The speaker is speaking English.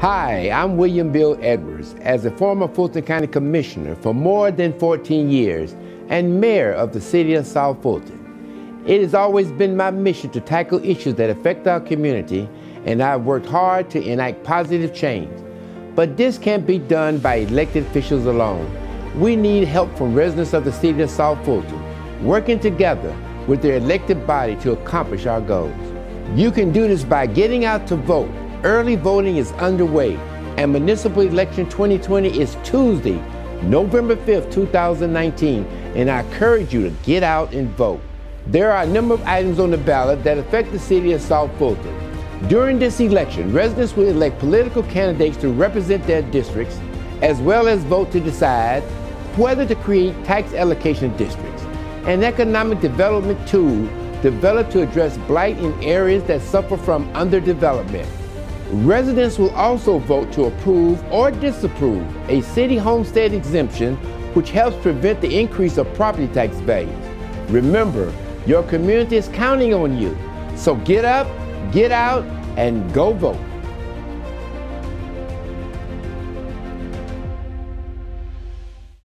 Hi, I'm William Bill Edwards. As a former Fulton County Commissioner for more than 14 years and Mayor of the City of South Fulton, it has always been my mission to tackle issues that affect our community, and I've worked hard to enact positive change. But this can't be done by elected officials alone. We need help from residents of the City of South Fulton, working together with their elected body to accomplish our goals. You can do this by getting out to vote Early voting is underway, and Municipal Election 2020 is Tuesday, November 5th, 2019, and I encourage you to get out and vote. There are a number of items on the ballot that affect the city of South Fulton. During this election, residents will elect political candidates to represent their districts, as well as vote to decide whether to create tax allocation districts, an economic development tool developed to address blight in areas that suffer from underdevelopment. Residents will also vote to approve or disapprove a city homestead exemption, which helps prevent the increase of property tax values. Remember, your community is counting on you. So get up, get out, and go vote.